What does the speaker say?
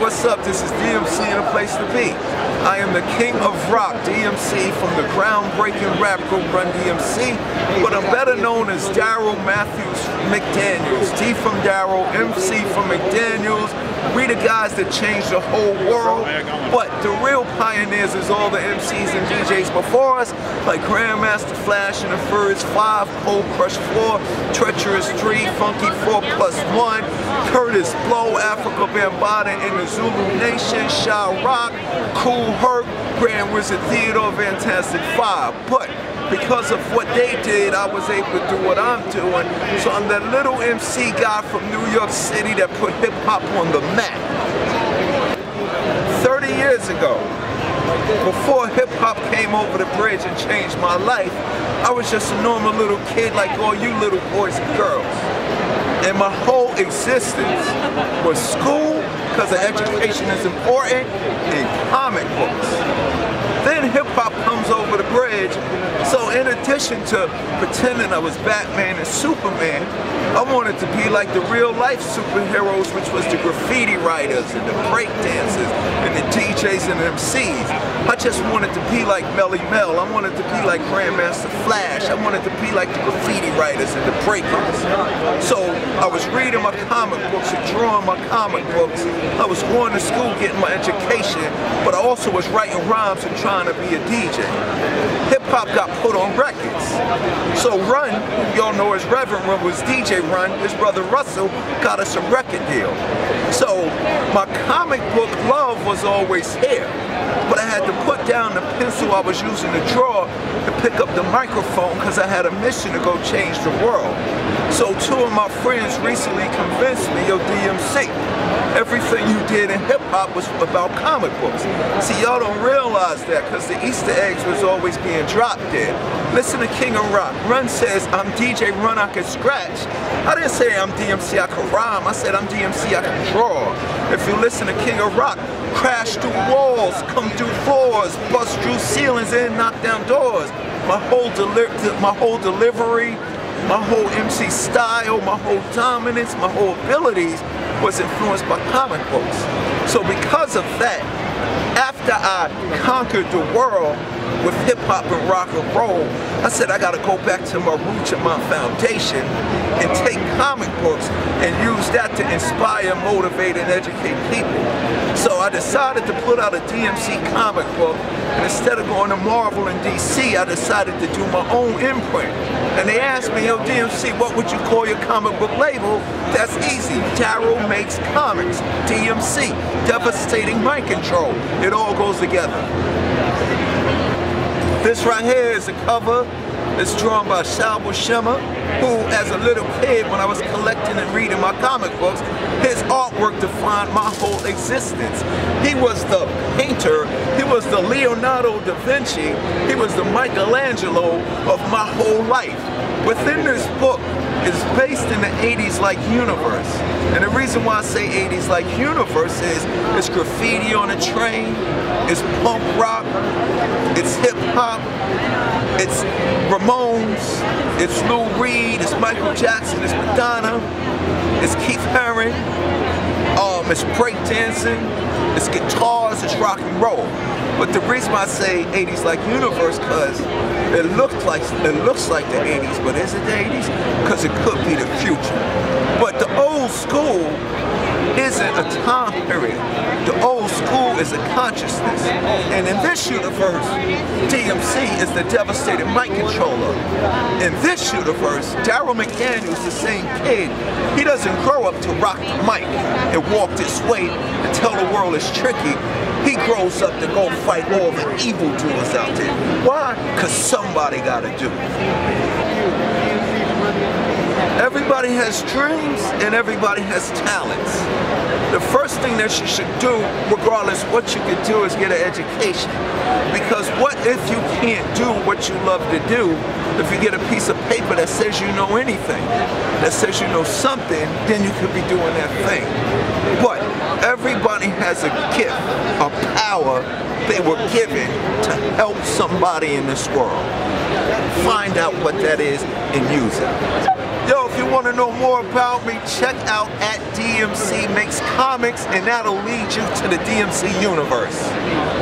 what's up? This is DMC and a place to be. I am the king of rock, DMC, from the groundbreaking rap group Run DMC, but I'm better known as Darryl Matthews McDaniels. D from Darryl, MC from McDaniels. We the guys that changed the whole world, but the real pioneers is all the MCs and DJs before us, like Grandmaster Flash and the Furious 5, Cold Crush 4, Treacherous 3, Funky 4 plus 1, Kurtis Blow, Afrika Bambaataa in the Zulu Nation, Sha Rock, Kool Herc, Grand Wizard Theodore, Fantastic Five. But because of what they did, I was able to do what I'm doing. So I'm that little MC guy from New York City that put hip hop on the map. 30 years ago, before hip hop came over the bridge and changed my life, I was just a normal little kid like all you little boys and girls. And my whole existence was school, because education is important, and comic books. Then hip hop comes over the bridge. So in addition to pretending I was Batman and Superman, I wanted to be like the real life superheroes, which was the graffiti writers and the break dancers and the DJs and the MCs. I just wanted to be like Melle Mel. I wanted to be like Grandmaster Flash. I wanted to be like the graffiti writers and the breakers. So I was reading my comic books and drawing my comic books. I was going to school getting my education, but I also was writing rhymes and trying to be a DJ. Hip hop got put on records. So Run, y'all know as Reverend Run, was DJ Run. His brother Russell got us a record deal. So my comic book love was always here. But I had to put down the pencil I was using to draw to pick up the microphone because I had a mission to go change the world. So two of my friends recently convinced me, yo DMC, everything you did in hip hop was about comic books. See, y'all don't realize that because the Easter eggs was always being dropped there. Listen to King of Rock. Run says, I'm DJ Run, I can scratch. I didn't say I'm DMC, I can rhyme. I said I'm DMC, I can draw. If you listen to King of Rock, crash through walls, come through floors, bust through ceilings and knock down doors. My whole, deli my whole delivery, my whole MC style, my whole dominance, my whole abilities was influenced by comic books. So because of that, after I conquered the world with hip hop and rock and roll, I said I gotta go back to my roots and my foundation and take comic books and use that to inspire, motivate, and educate people. So I decided to put out a DMC comic book and instead of going to Marvel and DC, I decided to do my own imprint. And they asked me, yo DMC, what would you call your comic book label? That's easy. Darryl makes comics. DMC, devastating mind control. It all goes together. This right here is a cover. It's drawn by Sal Buscema, who as a little kid when I was collecting and reading my comic books, his artwork defined my whole existence. He was the painter, he was the Leonardo da Vinci, he was the Michelangelo of my whole life. Within this book, is based in the 80s like universe. And the reason why I say 80s like universe is it's graffiti on a train, it's punk rock, it's hip hop, it's Ramones, it's Lou Reed, it's Michael Jackson, it's Madonna, it's Keith Haring, um, it's breakdancing, it's guitars, it's rock and roll. But the reason why I say 80s like universe, cause it looked like it looks like the 80s, but is it the 80s? Because it could be the future. But the old school isn't a time period. The old school is a consciousness. And in this universe, DMC is the devastated mic controller. In this universe, Darryl McDaniels, the same kid, he doesn't grow up to rock the mic and walk this way and tell the world it's tricky. He grows up to go fight all the evildoers out there. Why? Because somebody got to do it. Everybody has dreams and everybody has talents. The first thing that you should do, regardless what you could do, is get an education. Because what if you can't do what you love to do? If you get a piece of paper that says you know anything, that says you know something, then you could be doing that thing. But everybody has a gift, a power they were given to help somebody in this world. find out what that is and use it. Yo, if you want to know more about me, check out at DMC Makes Comics and that'll lead you to the DMC universe.